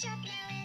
Chocolate.